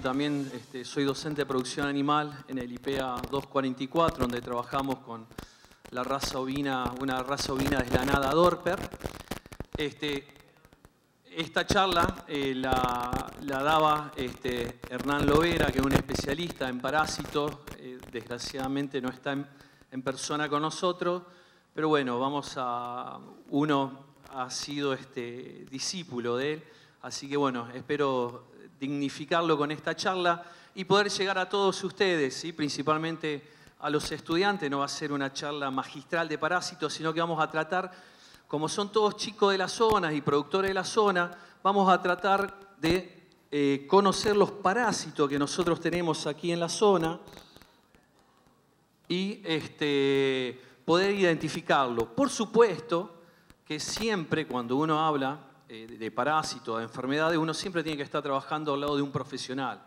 también este, soy docente de producción animal en el IPEA 244, donde trabajamos con la raza ovina, una raza ovina deslanada Dorper. Este, esta charla eh, la, daba este, Hernán Lovera, que es un especialista en parásitos, eh, desgraciadamente no está en, persona con nosotros, pero bueno, vamos a, uno ha sido este, discípulo de él, así que bueno, espero dignificarlo con esta charla y poder llegar a todos ustedes, ¿sí? principalmente a los estudiantes. No va a ser una charla magistral de parásitos, sino que vamos a tratar, como son todos chicos de la zona y productores de la zona, vamos a tratar de eh, conocer los parásitos que nosotros tenemos aquí en la zona y este, poder identificarlo. Por supuesto que siempre cuando uno habla eh, de parásitos, de enfermedades, uno siempre tiene que estar trabajando al lado de un profesional.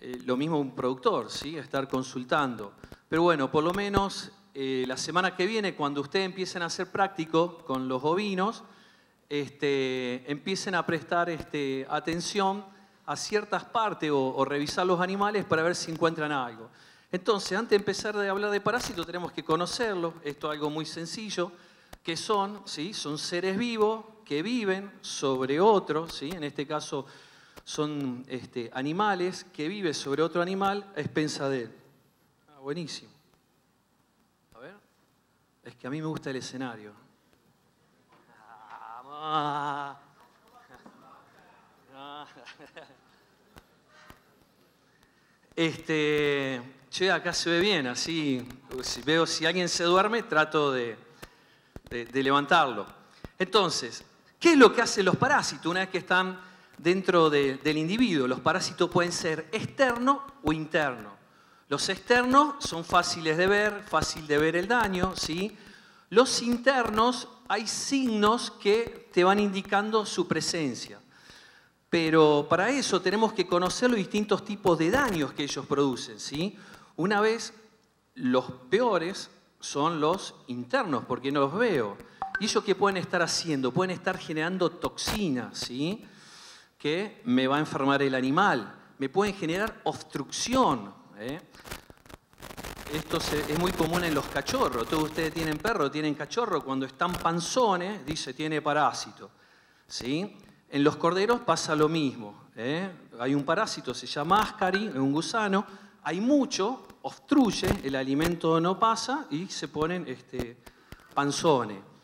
Eh, lo mismo un productor, ¿sí? estar consultando. Pero bueno, por lo menos eh, la semana que viene, cuando ustedes empiecen a hacer práctico con los ovinos, este, empiecen a prestar este, atención a ciertas partes o, revisar los animales para ver si encuentran algo. Entonces, antes de empezar a hablar de parásitos, tenemos que conocerlos. Esto es algo muy sencillo, que son, ¿sí? son seres vivos que viven sobre otros, ¿sí? en este caso son este, animales que viven sobre otro animal a expensa de él. Ah, buenísimo. A ver, es que a mí me gusta el escenario. Este, che, acá se ve bien, así veo si alguien se duerme, trato de levantarlo. Entonces, ¿Qué es lo que hacen los parásitos una vez que están dentro del individuo? Los parásitos pueden ser externos o internos. Los externos son fáciles de ver, fácil de ver el daño, ¿sí? Los internos hay signos que te van indicando su presencia. Pero para eso tenemos que conocer los distintos tipos de daños que ellos producen, ¿sí? Una vez los peores son los internos, porque no los veo. ¿Y ellos qué pueden estar haciendo? Pueden estar generando toxinas, ¿sí? Que me va a enfermar el animal. Me pueden generar obstrucción. ¿eh? Esto es muy común en los cachorros. Todos ustedes tienen perro, tienen cachorro. Cuando están panzones, dice, tiene parásito. ¿sí? En los corderos pasa lo mismo. ¿eh? Hay un parásito, se llama ascari, un gusano. Hay mucho, obstruye, el alimento no pasa y se ponen este, panzones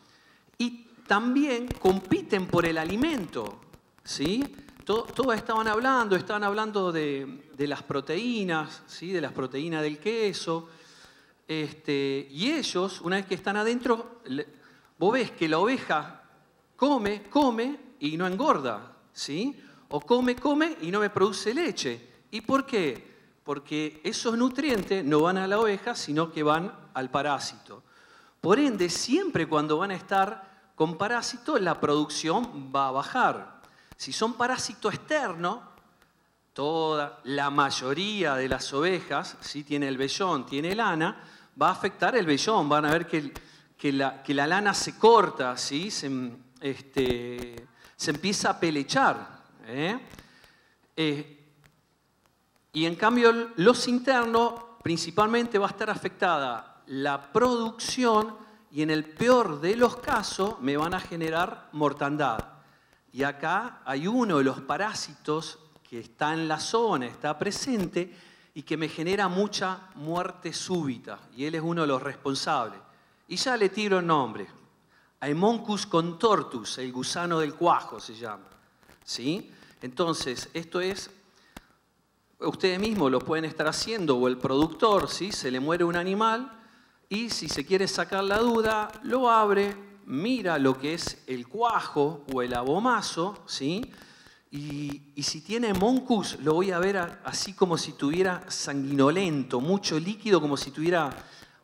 y también compiten por el alimento. ¿sí? Todos estaban hablando, estaban hablando de, las proteínas, ¿sí? de las proteínas del queso. Este, y ellos, una vez que están adentro, vos ves que la oveja come, come y no engorda. ¿sí? O come, come y no me produce leche. ¿Y por qué? Porque esos nutrientes no van a la oveja, sino que van al parásito. Por ende, siempre cuando van a estar con parásitos, la producción va a bajar. Si son parásitos externos, toda la mayoría de las ovejas, si tiene el vellón, tiene lana, va a afectar el vellón. Van a ver que, la, lana se corta, este, se empieza a pelechar. ¿eh? Eh, y en cambio, los internos principalmente va a estar afectada la producción y en el peor de los casos me van a generar mortandad. Y acá hay uno de los parásitos que está en la zona, está presente y que me genera mucha muerte súbita. Y él es uno de los responsables. Y ya le tiro el nombre. Aemoncus contortus, el gusano del cuajo se llama. ¿Sí? Entonces, esto es, ustedes mismos lo pueden estar haciendo, o el productor, ¿sí? se le muere un animal, y si se quiere sacar la duda, lo abre, mira lo que es el cuajo o el abomazo, ¿sí? Y, si tiene moncus, lo voy a ver así como si tuviera sanguinolento, mucho líquido, como si tuviera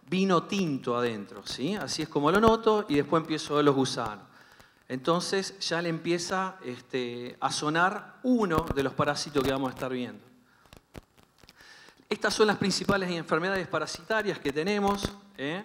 vino tinto adentro, ¿sí? Así es como lo noto y después empiezo a ver los gusanos. Entonces ya le empieza este, a sonar uno de los parásitos que vamos a estar viendo. Estas son las principales enfermedades parasitarias que tenemos. ¿eh?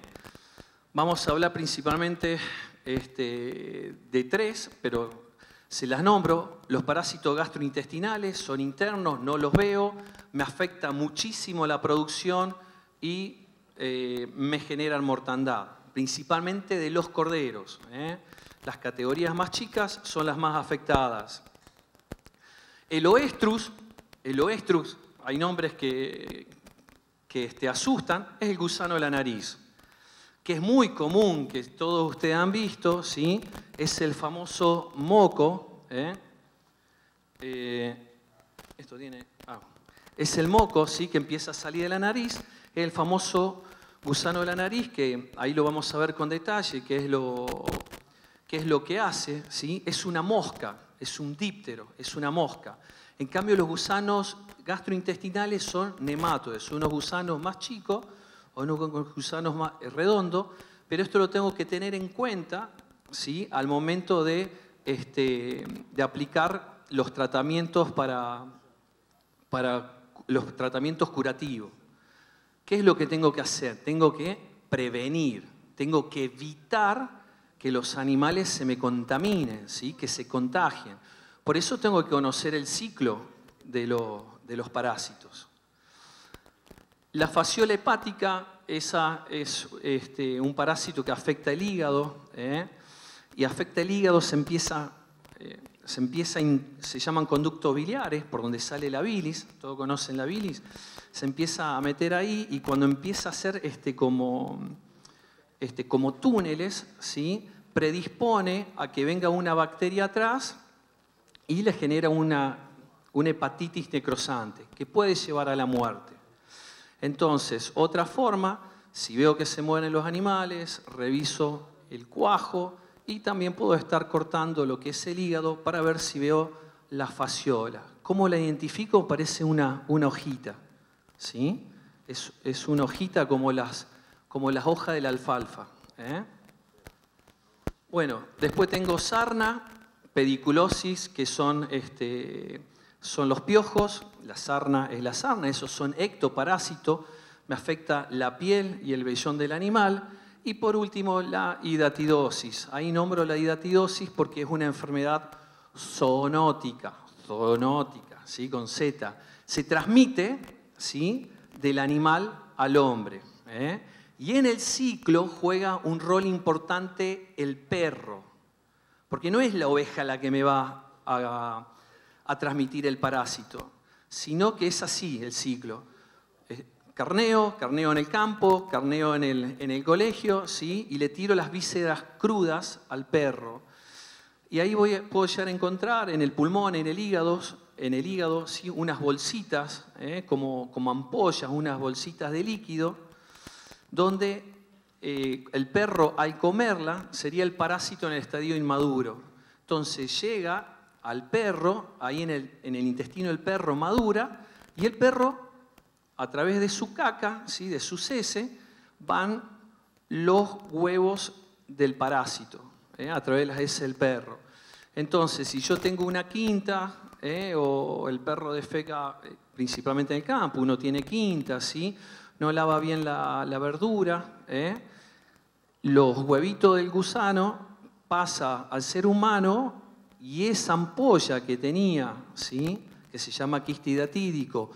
Vamos a hablar principalmente este, de tres, pero Se las nombro, los parásitos gastrointestinales son internos, no los veo, me afecta muchísimo la producción y eh, me generan mortandad, principalmente de los corderos. ¿eh? Las categorías más chicas son las más afectadas. El oestrus, el oestrus, hay nombres que, que te asustan, es el gusano de la nariz, que es muy común, que todos ustedes han visto, ¿sí? es el famoso moco. ¿eh? Eh, esto tiene. Ah, es el moco, ¿sí? que empieza a salir de la nariz, el famoso gusano de la nariz, que ahí lo vamos a ver con detalle, que es lo, qué es lo que hace, ¿sí? es una mosca, es un díptero, es una mosca. En cambio, los gusanos gastrointestinales son nematodes, unos gusanos más chicos o unos gusanos más redondos, pero esto lo tengo que tener en cuenta ¿sí? al momento de, este, de aplicar los tratamientos para, para los tratamientos curativos. ¿Qué es lo que tengo que hacer? Tengo que prevenir, tengo que evitar que los animales se me contaminen, ¿sí? que se contagien. Por eso tengo que conocer el ciclo de, los parásitos. La fasciola hepática esa es este, un parásito que afecta el hígado ¿eh? y afecta el hígado, se empieza, eh, se, empieza se llaman conductos biliares, por donde sale la bilis, todos conocen la bilis, se empieza a meter ahí y cuando empieza a ser este, como, este, como túneles, ¿sí? Predispone a que venga una bacteria atrás y le genera una, una hepatitis necrosante que puede llevar a la muerte. Entonces, otra forma, si veo que se mueren los animales, reviso el cuajo y también puedo estar cortando lo que es el hígado para ver si veo la fasciola. ¿Cómo la identifico? Parece una, una hojita. ¿sí? Es, una hojita como las, como las hojas de la alfalfa. ¿eh? Bueno, después tengo sarna, pediculosis, que son, este, son los piojos, la sarna es la sarna, esos son ectoparásitos, me afecta la piel y el vellón del animal. Y por último, la hidatidosis. Ahí nombro la hidatidosis porque es una enfermedad zoonótica, zoonótica, ¿sí? con Z. Se transmite ¿sí? del animal al hombre. ¿eh? Y en el ciclo juega un rol importante el perro, porque no es la oveja la que me va a, transmitir el parásito, sino que es así el ciclo. Carneo, carneo en el campo, carneo en el, colegio, ¿sí? y le tiro las vísceras crudas al perro. Y ahí voy, puedo llegar a encontrar en el pulmón, en el hígado, en el hígado ¿sí? unas bolsitas, ¿eh? como, como ampollas, unas bolsitas de líquido, donde eh, el perro al comerla sería el parásito en el estadio inmaduro. Entonces llega al perro, ahí en el, en el intestino del perro madura, y el perro, a través de su caca, ¿sí? de su cese, van los huevos del parásito, ¿eh? a través de las heces del perro. Entonces, si yo tengo una quinta, ¿eh? o el perro de feca, principalmente en el campo, uno tiene quinta, ¿sí? No lava bien la, verdura, ¿eh? los huevitos del gusano pasa al ser humano y esa ampolla que tenía, ¿sí? que se llama quistidatídico,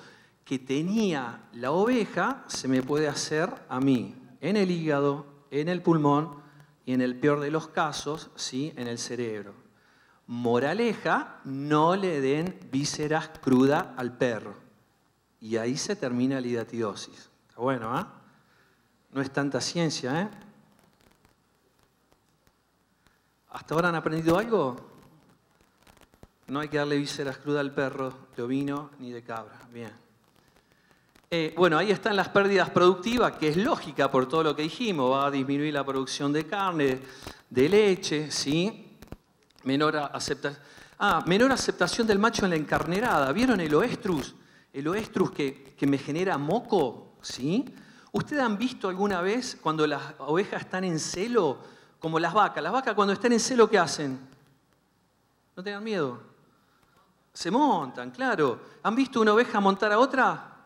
que tenía la oveja, se me puede hacer a mí, en el hígado, en el pulmón y en el peor de los casos, ¿sí? en el cerebro. Moraleja, no le den vísceras crudas al perro. Y ahí se termina la hidatidosis bueno, ¿ah? No es tanta ciencia, ¿eh? ¿Hasta ahora han aprendido algo? No hay que darle vísceras crudas al perro de ovino ni de cabra. Bien. Eh, bueno, ahí están las pérdidas productivas, que es lógica por todo lo que dijimos. Va a disminuir la producción de carne, de leche, ¿sí? Menor, aceptación. ah, menor aceptación del macho en la encarnerada. ¿Vieron el oestrus? El oestrus que, que me genera moco, ¿sí? ¿Ustedes han visto alguna vez cuando las ovejas están en celo, como las vacas? Las vacas cuando están en celo, ¿qué hacen? No tengan miedo. Se montan, claro. ¿Han visto una oveja montar a otra?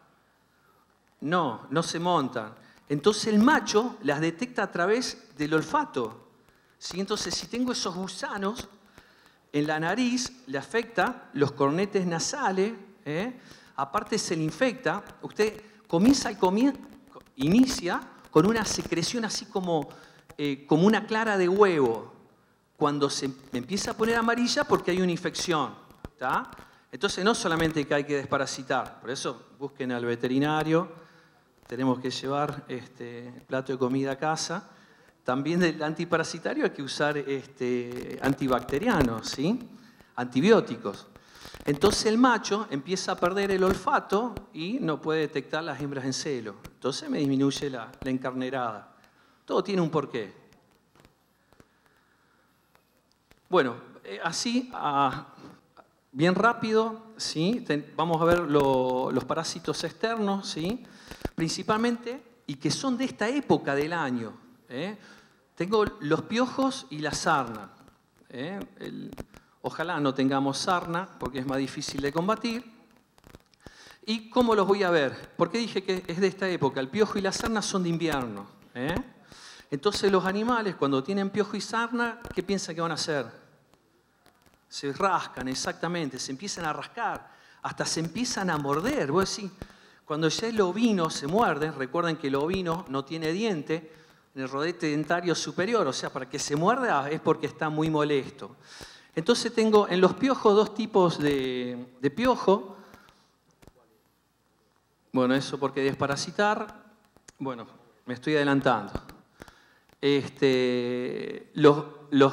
No, no se montan. Entonces el macho las detecta a través del olfato. ¿sí? Entonces si tengo esos gusanos, en la nariz le afecta los cornetes nasales, ¿eh? aparte se le infecta, usted comienza al inicia con una secreción así como, eh, como una clara de huevo, cuando se empieza a poner amarilla porque hay una infección. Entonces no solamente que hay que desparasitar, por eso busquen al veterinario, tenemos que llevar este plato de comida a casa. También del antiparasitario hay que usar este, antibacterianos, ¿sí? antibióticos. Entonces el macho empieza a perder el olfato y no puede detectar las hembras en celo. Entonces me disminuye la, encarnerada. Todo tiene un porqué. Bueno, eh, así, ah, bien rápido, ¿sí? vamos a ver los parásitos externos, ¿sí? principalmente, y que son de esta época del año. ¿eh? Tengo los piojos y la sarna. ¿eh? Ojalá no tengamos sarna, porque es más difícil de combatir. ¿Y cómo los voy a ver? Porque dije que es de esta época. El piojo y la sarna son de invierno. ¿eh? Entonces los animales, cuando tienen piojo y sarna, ¿qué piensan que van a hacer? Se rascan, exactamente, se empiezan a rascar, hasta se empiezan a morder. Vos decís, cuando ya el ovino se muerde, recuerden que el ovino no tiene diente, en el rodete dentario superior, o sea, para que se muerda es porque está muy molesto. Entonces tengo en los piojos dos tipos de, piojo. Bueno, eso porque desparasitar, bueno, me estoy adelantando. Este,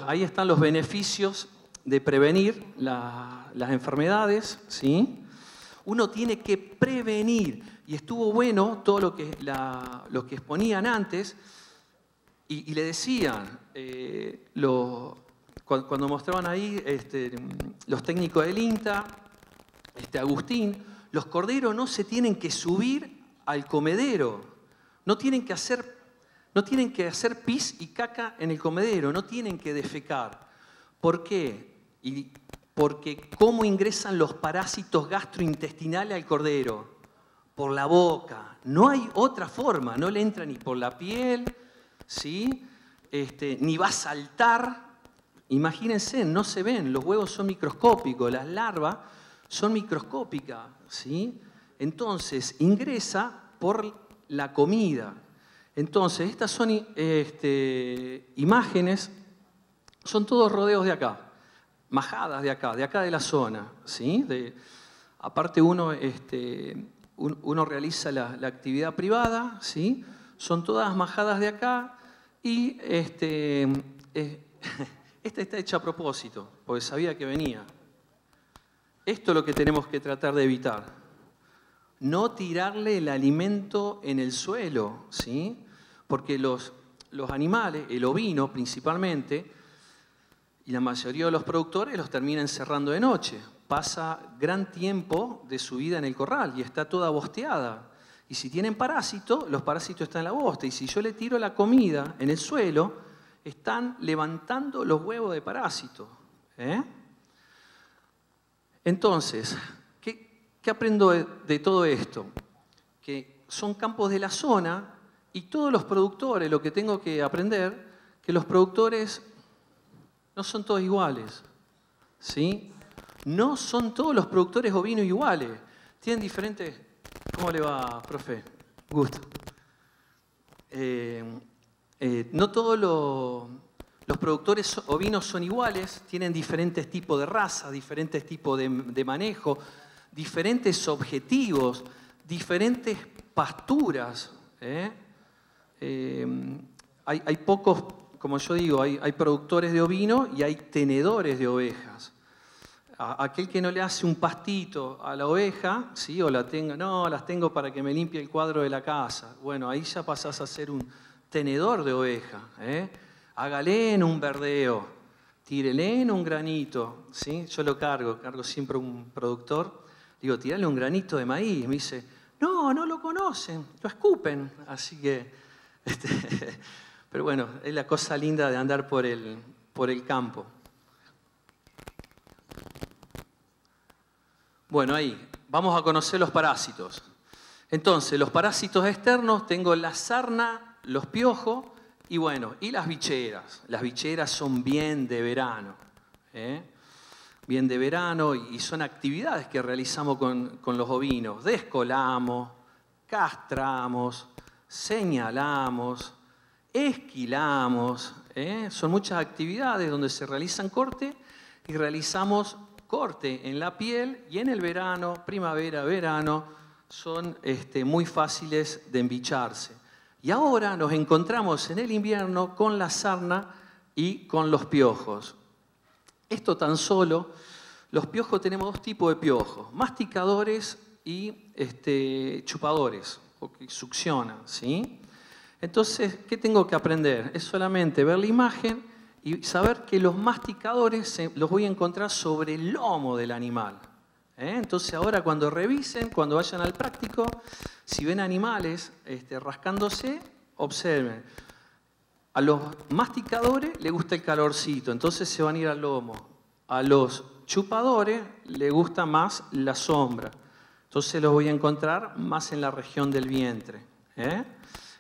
ahí están los beneficios de prevenir las enfermedades, ¿sí? Uno tiene que prevenir, y estuvo bueno todo lo que, lo que exponían antes, y, le decían, eh, cuando, mostraban ahí este, los técnicos del INTA, este, Agustín, los corderos no se tienen que subir al comedero, no tienen que hacer, no tienen que hacer pis y caca en el comedero, no tienen que defecar. ¿Por qué? Y porque cómo ingresan los parásitos gastrointestinales al cordero, por la boca. No hay otra forma, no le entra ni por la piel, ¿sí? Este, ni va a saltar. Imagínense, no se ven, los huevos son microscópicos, las larvas son microscópicas, ¿sí? Entonces, ingresa por la comida. Entonces, estas son este, imágenes, son todos rodeos de acá, majadas de acá, de acá de la zona, ¿sí? aparte uno, este, uno realiza la, actividad privada, ¿sí? Son todas majadas de acá, y este, esta está hecha a propósito, porque sabía que venía. Esto es lo que tenemos que tratar de evitar. No tirarle el alimento en el suelo, ¿sí? Porque los, animales, el ovino principalmente, y la mayoría de los productores los terminan cerrando de noche. Pasa gran tiempo de su vida en el corral y está toda bosteada. Y si tienen parásitos, los parásitos están en la bosta. Y si yo le tiro la comida en el suelo, están levantando los huevos de parásito. ¿eh? Entonces, ¿qué, aprendo de, todo esto? Que son campos de la zona y todos los productores, lo que tengo que aprender, que los productores no son todos iguales. ¿sí? No son todos los productores ovinos iguales. Tienen diferentes ¿Cómo le va, profe? Gusto. Eh, eh, no todos los productores ovinos son iguales, tienen diferentes tipos de raza, diferentes tipos de, manejo, diferentes objetivos, diferentes pasturas. ¿eh? hay, hay, pocos, como yo digo, hay, hay productores de ovino y hay tenedores de ovejas aquel que no le hace un pastito a la oveja, ¿sí? o la tenga, no, las tengo para que me limpie el cuadro de la casa. Bueno, ahí ya pasás a ser un tenedor de oveja. ¿eh? Hágale en un verdeo, tírele en un granito. ¿sí? Yo lo cargo, cargo siempre un productor. Digo, tirale un granito de maíz. Me dice, no, no lo conocen, lo escupen. Así que, este, pero bueno, es la cosa linda de andar por el, por el campo. Bueno, ahí, vamos a conocer los parásitos. Entonces, los parásitos externos, tengo la sarna, los piojos y bueno, y las bicheras. Las bicheras son bien de verano. ¿eh? bien de verano y son actividades que realizamos con, los ovinos. Descolamos, castramos, señalamos, esquilamos. ¿eh? Son muchas actividades donde se realizan corte y realizamos corte en la piel y en el verano, primavera, verano, son este, muy fáciles de embicharse. Y ahora nos encontramos en el invierno con la sarna y con los piojos. Esto tan solo, los piojos tenemos dos tipos de piojos, masticadores y este, chupadores, o que succionan, ¿sí? Entonces, ¿qué tengo que aprender? Es solamente ver la imagen y saber que los masticadores los voy a encontrar sobre el lomo del animal. ¿Eh? Entonces ahora cuando revisen, cuando vayan al práctico, si ven animales este, rascándose, observen. A los masticadores les gusta el calorcito, entonces se van a ir al lomo. A los chupadores les gusta más la sombra, entonces los voy a encontrar más en la región del vientre. ¿eh?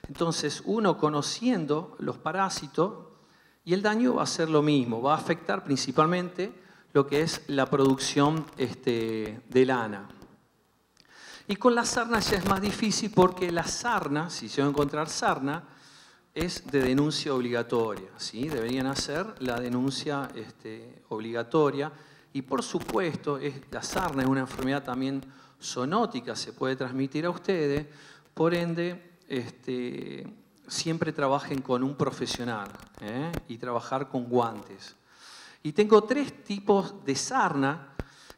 Entonces uno conociendo los parásitos y el daño va a ser lo mismo, va a afectar principalmente lo que es la producción este, de lana. Y con la sarna ya es más difícil porque la sarna, si se va a encontrar sarna, es de denuncia obligatoria. ¿sí? Deberían hacer la denuncia este, obligatoria. Y por supuesto, la sarna es una enfermedad también zoonótica, se puede transmitir a ustedes. Por ende, este, siempre trabajen con un profesional ¿eh? y trabajar con guantes. Y tengo tres tipos de sarna.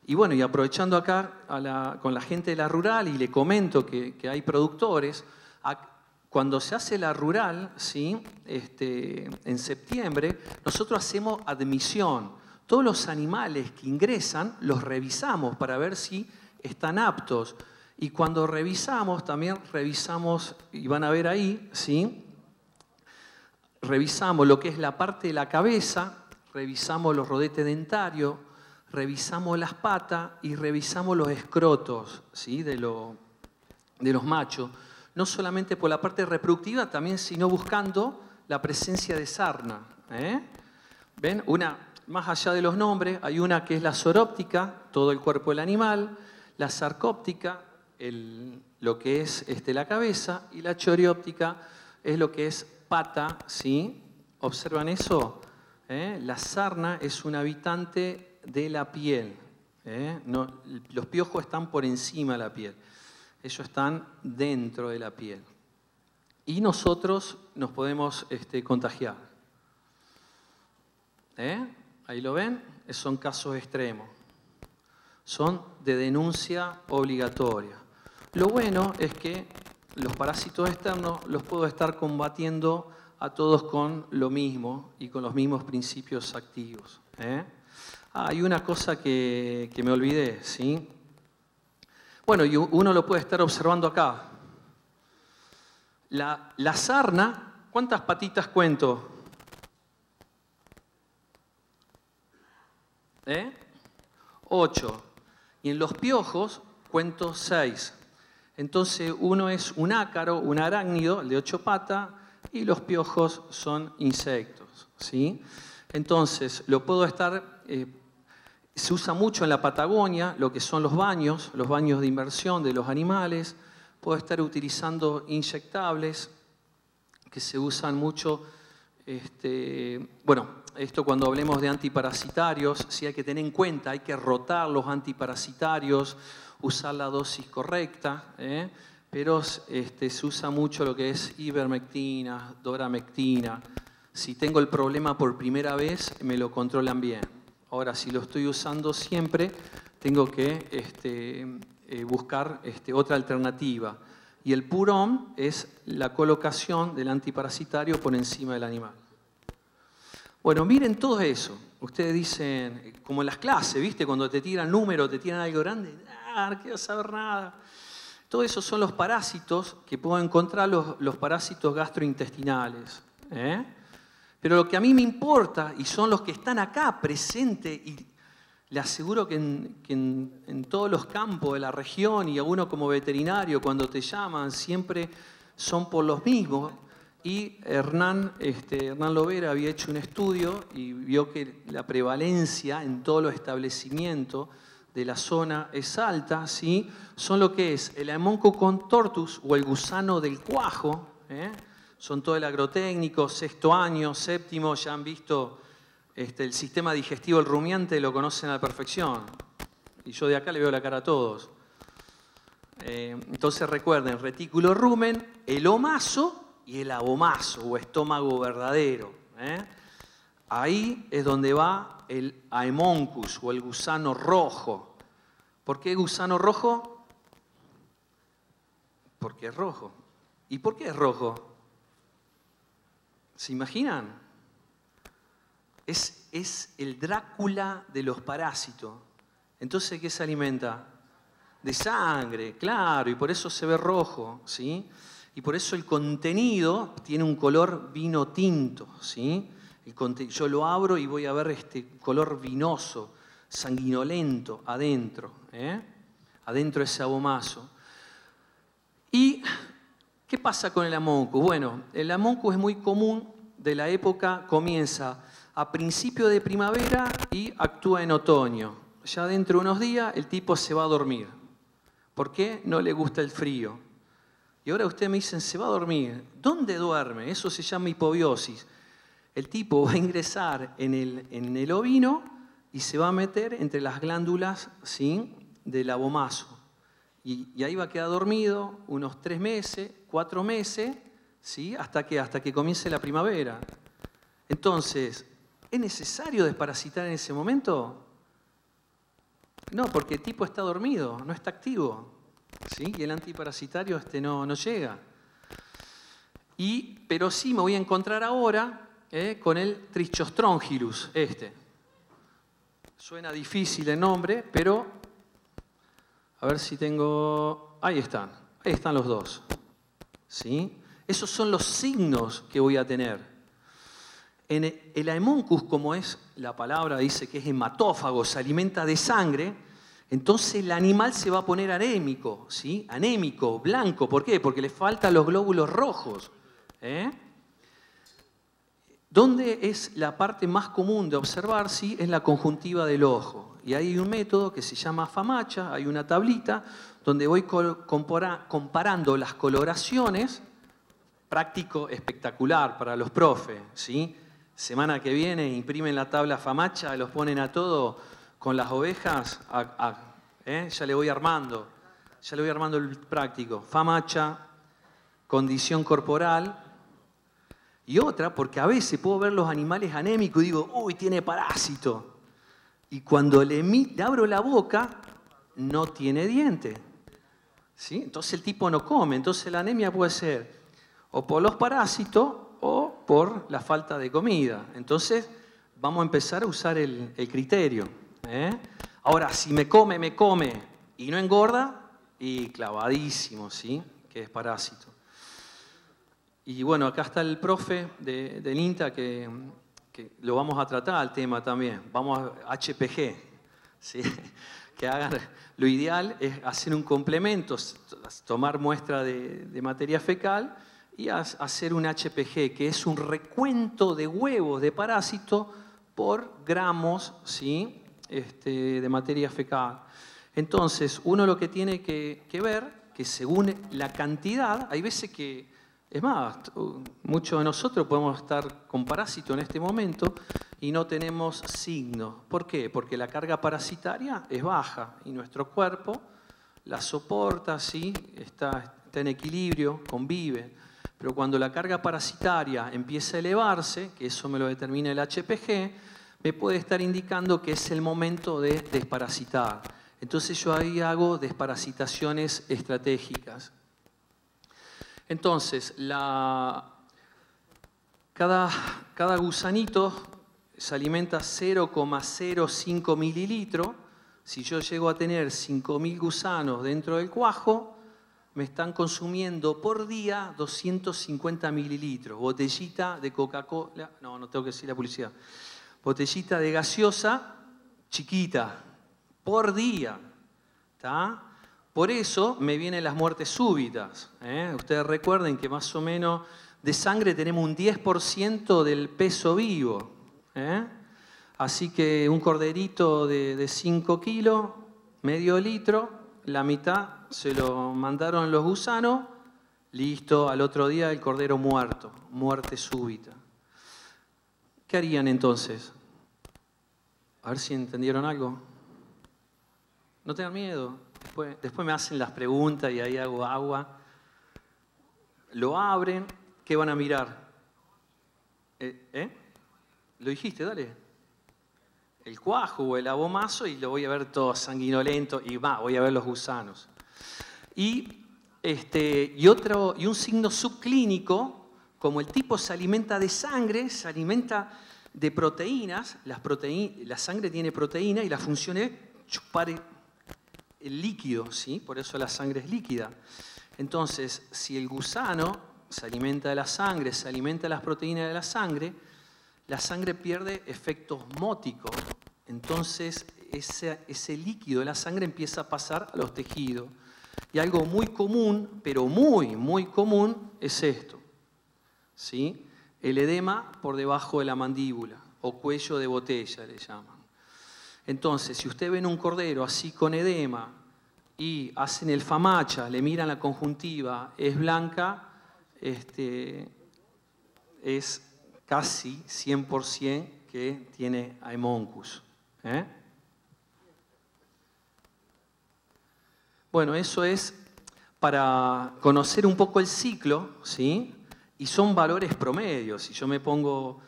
Y bueno, y aprovechando acá con la gente de la rural y le comento que, hay productores, cuando se hace la rural, ¿sí? Este, en septiembre, nosotros hacemos admisión. Todos los animales que ingresan los revisamos para ver si están aptos. Y cuando revisamos, también revisamos, y van a ver ahí, ¿sí? revisamos lo que es la parte de la cabeza, revisamos los rodetes dentarios, revisamos las patas y revisamos los escrotos ¿sí? de, los machos, no solamente por la parte reproductiva, también sino buscando la presencia de sarna. ¿eh? ¿Ven? Una, más allá de los nombres, hay una que es la soróptica, todo el cuerpo del animal, la sarcóptica, lo que es este, la cabeza, y la chorióptica es lo que es pata, ¿sí? ¿Observan eso? ¿Eh? La sarna es un habitante de la piel. ¿eh? los piojos están por encima de la piel. Ellos están dentro de la piel. Y nosotros nos podemos este, contagiar. ¿Eh? Ahí lo ven, son casos extremos. Son de denuncia obligatoria. Lo bueno es que los parásitos externos los puedo estar combatiendo a todos con lo mismo y con los mismos principios activos. ¿eh? Ah, hay una cosa que, me olvidé, ¿sí? Bueno, y uno lo puede estar observando acá. La, la sarna, ¿cuántas patitas cuento? ¿Eh? Ocho. Y en los piojos cuento seis. Entonces uno es un ácaro, un arácnido, el de ocho patas, y los piojos son insectos. ¿sí? Entonces, lo puedo estar, eh, se usa mucho en la Patagonia, lo que son los baños, los baños de inversión de los animales. Puedo estar utilizando inyectables que se usan mucho. Este, bueno, esto cuando hablemos de antiparasitarios, sí hay que tener en cuenta, hay que rotar los antiparasitarios, usar la dosis correcta. ¿eh? Pero este, se usa mucho lo que es ivermectina, doramectina. Si tengo el problema por primera vez, me lo controlan bien. Ahora, si lo estoy usando siempre, tengo que este, eh, buscar este, otra alternativa. Y el purón es la colocación del antiparasitario por encima del animal. Bueno, miren todo eso. Ustedes dicen, como en las clases, ¿viste? Cuando te tiran números, te tiran algo grande, ah, no quiero saber nada. Todo eso son los parásitos que puedo encontrar, los, parásitos gastrointestinales. ¿eh? Pero lo que a mí me importa, y son los que están acá presentes, y le aseguro que, en, todos los campos de la región, y a uno como veterinario, cuando te llaman, siempre son por los mismos, Y Hernán, este, Hernán Lovera había hecho un estudio y vio que la prevalencia en todos los establecimientos de la zona es alta, ¿sí? son lo que es el con tortus o el gusano del cuajo, ¿eh? son todo el agrotécnico, sexto año, séptimo, ya han visto este, el sistema digestivo, el rumiante, lo conocen a la perfección. Y yo de acá le veo la cara a todos. Eh, entonces recuerden, retículo rumen, el omaso y el abomaso o estómago verdadero. ¿eh? Ahí es donde va el aemoncus o el gusano rojo. ¿Por qué gusano rojo? Porque es rojo. ¿Y por qué es rojo? ¿Se imaginan? Es, es el Drácula de los parásitos. Entonces, ¿qué se alimenta? De sangre, claro, y por eso se ve rojo, ¿sí? Y por eso el contenido tiene un color vino tinto, ¿sí? Yo lo abro y voy a ver este color vinoso, sanguinolento adentro, ¿eh? adentro de ese abomazo. ¿Y qué pasa con el amonco? Bueno, el amonco es muy común de la época, comienza a principio de primavera y actúa en otoño. Ya dentro de unos días el tipo se va a dormir. ¿Por qué? No le gusta el frío. Y ahora ustedes me dicen, se va a dormir. ¿Dónde duerme? Eso se llama hipobiosis el tipo va a ingresar en el, en el ovino y se va a meter entre las glándulas ¿sí? del abomazo. Y, ahí va a quedar dormido unos tres meses, cuatro meses, ¿sí? hasta, que, hasta que comience la primavera. Entonces, ¿es necesario desparasitar en ese momento? No, porque el tipo está dormido, no está activo. ¿sí? Y el antiparasitario este no, no llega. Y, pero sí me voy a encontrar ahora ¿eh? con el Trichostrongylus, este. Suena difícil el nombre, pero a ver si tengo... Ahí están, ahí están los dos. ¿Sí? Esos son los signos que voy a tener. En el aemoncus, como es la palabra, dice que es hematófago, se alimenta de sangre, entonces el animal se va a poner anémico, ¿sí? Anémico, blanco. ¿Por qué? Porque le faltan los glóbulos rojos. ¿eh? ¿Dónde es la parte más común de observar? Sí, es la conjuntiva del ojo. Y hay un método que se llama FAMACHA, hay una tablita donde voy comparando las coloraciones, práctico espectacular para los profes. ¿sí? Semana que viene imprimen la tabla FAMACHA, los ponen a todo con las ovejas, ¿eh? ya le voy armando, ya le voy armando el práctico. FAMACHA, condición corporal, y otra, porque a veces puedo ver los animales anémicos y digo, uy, tiene parásito. Y cuando le, abro la boca, no tiene diente. ¿Sí? Entonces el tipo no come. Entonces la anemia puede ser o por los parásitos o por la falta de comida. Entonces vamos a empezar a usar el, criterio. ¿eh? Ahora, si me come, me come y no engorda, y clavadísimo, ¿sí? Que es parásito. Y bueno, acá está el profe del INTA que, lo vamos a tratar al tema también. Vamos a HPG, ¿sí? que hagan, lo ideal es hacer un complemento, tomar muestra de, materia fecal y hacer un HPG, que es un recuento de huevos de parásito por gramos ¿sí? este, de materia fecal. Entonces, uno lo que tiene que, que ver, que según la cantidad, hay veces que es más, muchos de nosotros podemos estar con parásito en este momento y no tenemos signos. ¿Por qué? Porque la carga parasitaria es baja y nuestro cuerpo la soporta, ¿sí? está, está en equilibrio, convive. Pero cuando la carga parasitaria empieza a elevarse, que eso me lo determina el HPG, me puede estar indicando que es el momento de desparasitar. Entonces yo ahí hago desparasitaciones estratégicas. Entonces, cada, cada gusanito se alimenta 0,05 mililitros. Si yo llego a tener 5.000 gusanos dentro del cuajo, me están consumiendo por día 250 mililitros. Botellita de Coca-Cola, no, no tengo que decir la publicidad. Botellita de gaseosa chiquita, por día. ¿Está? Por eso me vienen las muertes súbitas. ¿eh? Ustedes recuerden que más o menos de sangre tenemos un 10% del peso vivo. ¿eh? Así que un corderito de, 5 kilos, medio litro, la mitad se lo mandaron los gusanos, listo, al otro día el cordero muerto, muerte súbita. ¿Qué harían entonces? A ver si entendieron algo. No tengan miedo. Después, me hacen las preguntas y ahí hago agua. Lo abren, ¿qué van a mirar? ¿Eh? ¿Eh? ¿Lo dijiste? Dale. El cuajo o el abomazo y lo voy a ver todo sanguinolento y va, voy a ver los gusanos. Y, este, y, otro, y un signo subclínico, como el tipo se alimenta de sangre, se alimenta de proteínas, las la sangre tiene proteína y la función es chupar el líquido, ¿sí? por eso la sangre es líquida. Entonces, si el gusano se alimenta de la sangre, se alimenta de las proteínas de la sangre, la sangre pierde efecto osmótico. Entonces ese, líquido de la sangre empieza a pasar a los tejidos. Y algo muy común, pero muy, muy común, es esto. ¿sí? El edema por debajo de la mandíbula o cuello de botella le llaman. Entonces, si usted ven un cordero así con edema y hacen el famacha, le miran la conjuntiva, es blanca, este, es casi 100% que tiene Aemoncus. ¿eh? Bueno, eso es para conocer un poco el ciclo, ¿sí? Y son valores promedios. Si yo me pongo,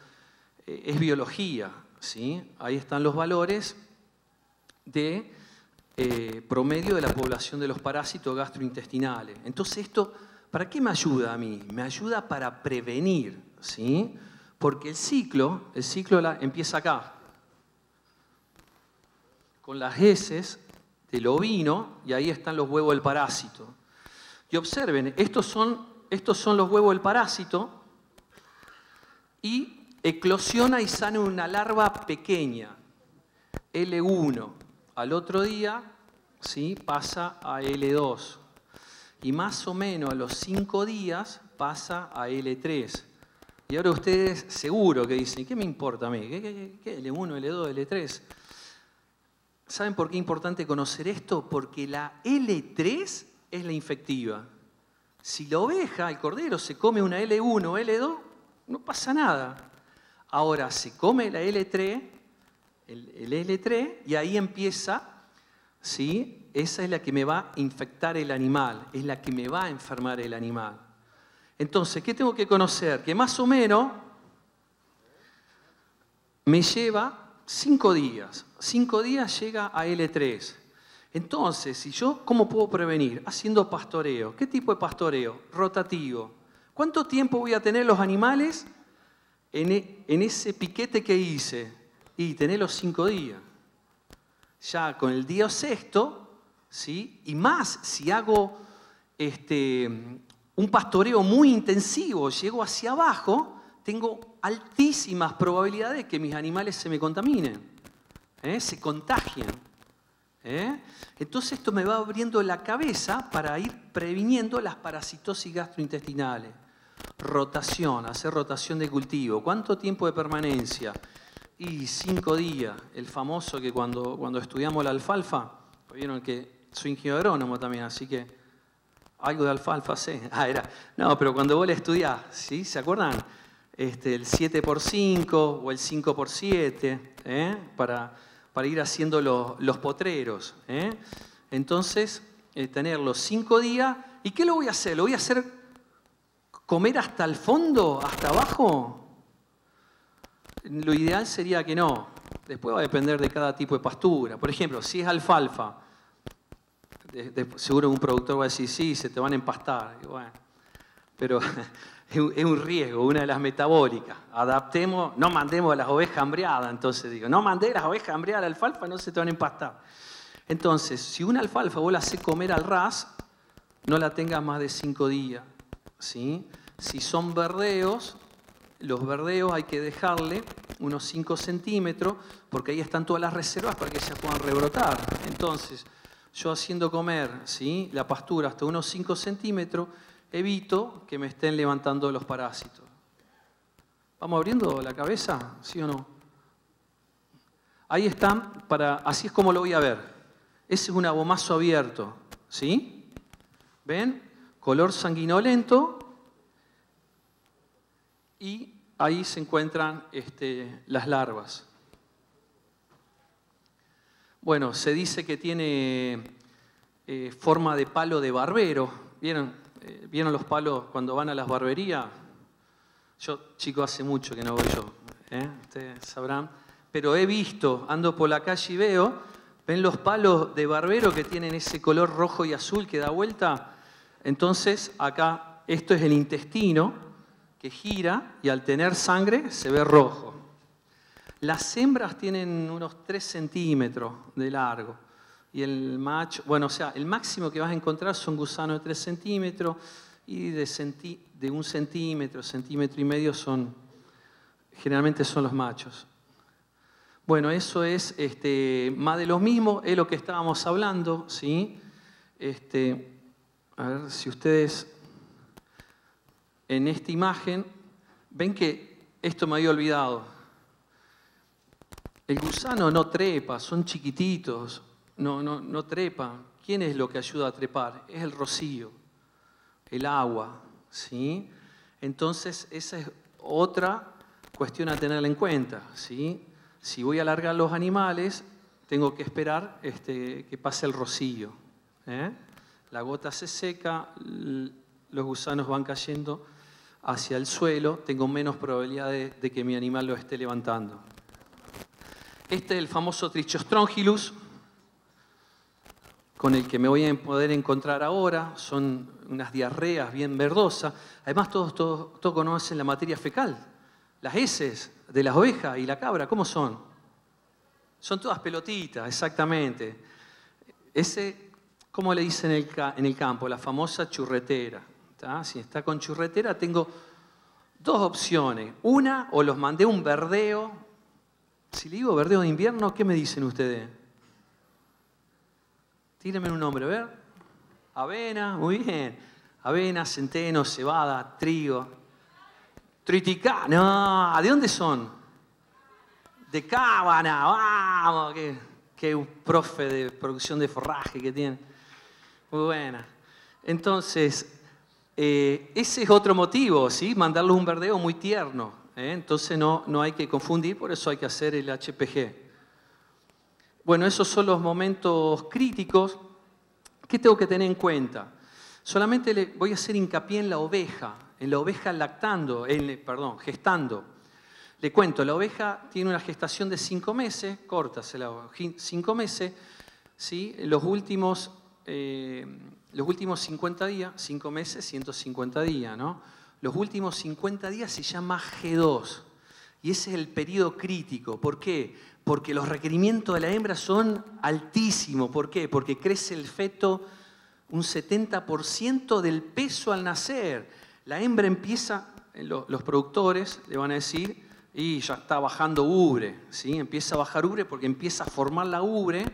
eh, es biología, ¿sí? Ahí están los valores de eh, promedio de la población de los parásitos gastrointestinales. Entonces, esto, ¿para qué me ayuda a mí? Me ayuda para prevenir, ¿sí? Porque el ciclo, el ciclo empieza acá, con las heces del ovino, y ahí están los huevos del parásito. Y observen, estos son, estos son los huevos del parásito, y eclosiona y sale una larva pequeña, L1. Al otro día ¿sí? pasa a L2. Y más o menos a los 5 días pasa a L3. Y ahora ustedes seguro que dicen, ¿qué me importa a mí? ¿Qué, L1, L2, L3? ¿Saben por qué es importante conocer esto? Porque la L3 es la infectiva. Si la oveja, el cordero, se come una L1 o L2, no pasa nada. Ahora se come la L3, el, el L3, y ahí empieza, ¿sí? Esa es la que me va a infectar el animal, es la que me va a enfermar el animal. Entonces, ¿qué tengo que conocer? Que más o menos me lleva cinco días. Cinco días llega a L3. Entonces, si yo, ¿cómo puedo prevenir? Haciendo pastoreo. ¿Qué tipo de pastoreo? Rotativo. ¿Cuánto tiempo voy a tener los animales en, e, ese piquete que hice? Y tener los cinco días. Ya con el día sexto, ¿sí? Y más si hago este, un pastoreo muy intensivo, llego hacia abajo, tengo altísimas probabilidades de que mis animales se me contaminen, ¿eh? se contagien. ¿eh? Entonces esto me va abriendo la cabeza para ir previniendo las parasitosis gastrointestinales. Rotación, hacer rotación de cultivo. ¿Cuánto tiempo de permanencia? Y cinco días. El famoso que cuando, cuando estudiamos la alfalfa, vieron que soy ingeniero agrónomo también, así que algo de alfalfa, sí. Ah, era. No, pero cuando vos le estudiás, ¿sí? ¿Se acuerdan? Este, el 7 por 5 o el 5 por 7, ¿eh? para, para, ir haciendo los, potreros. ¿eh? Entonces, eh, tener los 5 días. ¿Y qué lo voy a hacer? ¿Lo voy a hacer comer hasta el fondo, hasta abajo? Lo ideal sería que no. Después va a depender de cada tipo de pastura. Por ejemplo, si es alfalfa, seguro un productor va a decir, sí, se te van a empastar. pero es un riesgo, una de las metabólicas. Adaptemos, no mandemos las ovejas hambriadas, entonces digo, no mandé las ovejas hambriadas a alfalfa, no se te van a empastar. Entonces, si una alfalfa vos la haces comer al ras, no la tengas más de cinco días. Si son verdeos, los verdeos hay que dejarle unos 5 centímetros, porque ahí están todas las reservas para que se puedan rebrotar. Entonces, yo haciendo comer ¿sí? la pastura hasta unos 5 centímetros, evito que me estén levantando los parásitos. ¿Vamos abriendo la cabeza? ¿Sí o no? Ahí están, para, así es como lo voy a ver. Ese es un abomazo abierto, ¿sí? ¿Ven? Color sanguinolento y ahí se encuentran este, las larvas. Bueno, se dice que tiene eh, forma de palo de barbero. ¿Vieron? Eh, ¿Vieron los palos cuando van a las barberías? Yo, chico, hace mucho que no voy yo, ¿eh? ustedes sabrán. Pero he visto, ando por la calle y veo, ven los palos de barbero que tienen ese color rojo y azul que da vuelta. Entonces, acá, esto es el intestino que gira y al tener sangre se ve rojo. Las hembras tienen unos 3 centímetros de largo y el macho, bueno, o sea, el máximo que vas a encontrar son gusanos de 3 centímetros y de, de un centímetro, centímetro y medio son, generalmente son los machos. Bueno, eso es este, más de lo mismo, es lo que estábamos hablando, ¿sí? Este, a ver si ustedes en esta imagen ven que esto me había olvidado. El gusano no trepa, son chiquititos, no, no, no trepa. ¿Quién es lo que ayuda a trepar? Es el rocío, el agua, ¿sí? Entonces, esa es otra cuestión a tener en cuenta, ¿sí? Si voy a alargar los animales, tengo que esperar este, que pase el rocío. ¿eh? La gota se seca, los gusanos van cayendo hacia el suelo, tengo menos probabilidad de, que mi animal lo esté levantando. Este es el famoso Trichostrongylus, con el que me voy a poder encontrar ahora, son unas diarreas bien verdosas. Además, todos, todos, conocen la materia fecal, las heces de las ovejas y la cabra, ¿cómo son? Son todas pelotitas, exactamente. Ese, ¿cómo le dicen en el, en el campo? La famosa churretera. Si está con churretera, tengo dos opciones. Una, o los mandé un verdeo. Si le digo verdeo de invierno, ¿qué me dicen ustedes? Tírenme un nombre, a ver. Avena, muy bien. Avena, centeno, cebada, trigo. Triticá, no, ¿de dónde son? De cábana, vamos, qué, qué profe de producción de forraje que tiene. Muy buena. Entonces, eh, ese es otro motivo, ¿sí? Mandarle un verdeo muy tierno. ¿eh? Entonces no, no hay que confundir, por eso hay que hacer el HPG. Bueno, esos son los momentos críticos. ¿Qué tengo que tener en cuenta? Solamente le voy a hacer hincapié en la oveja, en la oveja lactando, perdón, gestando. Le cuento, la oveja tiene una gestación de cinco meses, corta, cinco meses, ¿sí? los, últimos, eh, los últimos 50 días, cinco meses, 150 días, ¿no? Los últimos 50 días se llama G2 y ese es el periodo crítico. ¿Por qué? porque los requerimientos de la hembra son altísimos. ¿Por qué? Porque crece el feto un 70% del peso al nacer. La hembra empieza, los productores le van a decir, y ya está bajando ubre, ¿sí? empieza a bajar ubre porque empieza a formar la ubre,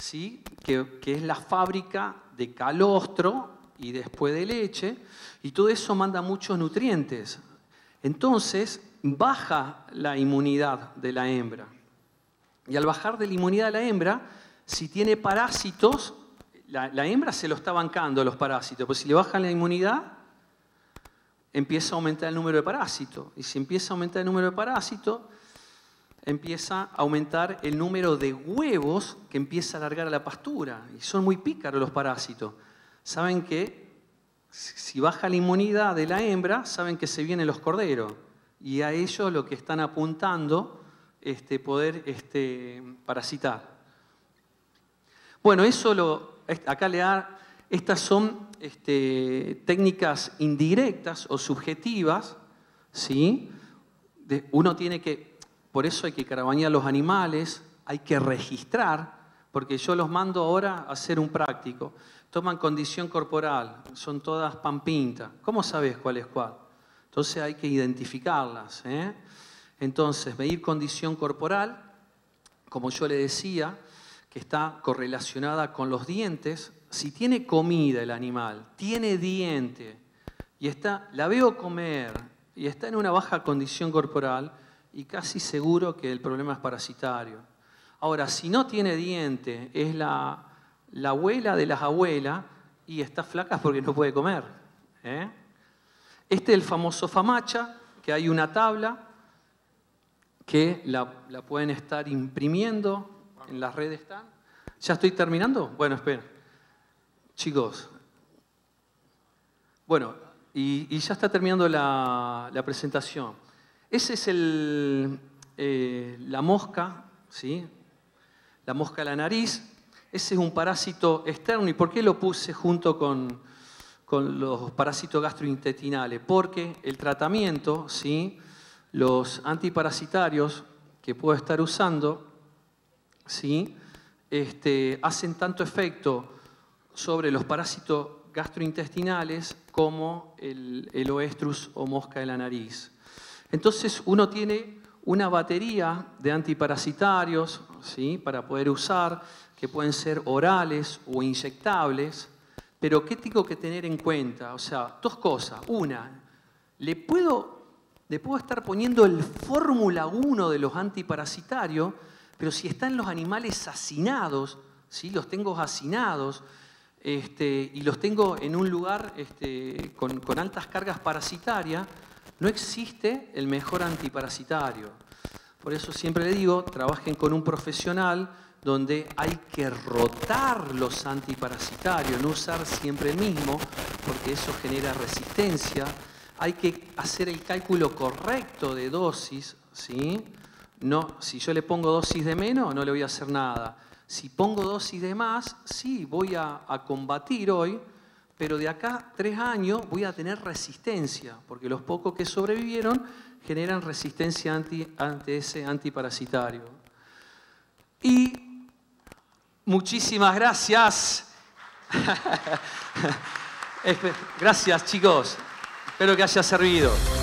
¿sí? que es la fábrica de calostro y después de leche, y todo eso manda muchos nutrientes. Entonces, baja la inmunidad de la hembra. Y al bajar de la inmunidad de la hembra, si tiene parásitos, la, hembra se lo está bancando los parásitos, pues si le bajan la inmunidad, empieza a aumentar el número de parásitos. Y si empieza a aumentar el número de parásitos, empieza a aumentar el número de huevos que empieza a alargar a la pastura. Y son muy pícaros los parásitos. Saben que si baja la inmunidad de la hembra, saben que se vienen los corderos. Y a ellos lo que están apuntando este, poder este, parasitar. Bueno, eso lo, acá le da, estas son este, técnicas indirectas o subjetivas, ¿sí? uno tiene que, por eso hay que carabañar los animales, hay que registrar, porque yo los mando ahora a hacer un práctico. Toman condición corporal, son todas pampintas. ¿Cómo sabes cuál es cuál? Entonces hay que identificarlas. ¿eh? Entonces, medir condición corporal, como yo le decía, que está correlacionada con los dientes. Si tiene comida el animal, tiene diente, y está, la veo comer y está en una baja condición corporal y casi seguro que el problema es parasitario. Ahora, si no tiene diente, es la, abuela de las abuelas y está flaca porque no puede comer. ¿eh? Este es el famoso famacha, que hay una tabla que la, pueden estar imprimiendo en las redes. Están. ¿Ya estoy terminando? Bueno, espera. Chicos, bueno, y, ya está terminando la, presentación. Esa es eh, la mosca, ¿sí? La mosca de la nariz. Ese es un parásito externo. ¿Y por qué lo puse junto con, los parásitos gastrointestinales? Porque el tratamiento, ¿sí? los antiparasitarios que puedo estar usando, ¿sí? Este, hacen tanto efecto sobre los parásitos gastrointestinales como el, el, oestrus o mosca de la nariz. Entonces uno tiene una batería de antiparasitarios ¿sí? para poder usar, que pueden ser orales o inyectables, pero ¿qué tengo que tener en cuenta? O sea, dos cosas. Una, ¿le puedo, le puedo estar poniendo el Fórmula 1 de los antiparasitarios, pero si están los animales hacinados, ¿sí? los tengo hacinados, este, y los tengo en un lugar este, con, altas cargas parasitarias, no existe el mejor antiparasitario. Por eso siempre le digo, trabajen con un profesional donde hay que rotar los antiparasitarios, no usar siempre el mismo, porque eso genera resistencia. Hay que hacer el cálculo correcto de dosis, ¿sí? No, si yo le pongo dosis de menos, no le voy a hacer nada. Si pongo dosis de más, sí, voy a, combatir hoy, pero de acá tres años voy a tener resistencia, porque los pocos que sobrevivieron generan resistencia ante ese antiparasitario. Y muchísimas gracias. gracias chicos, espero que haya servido.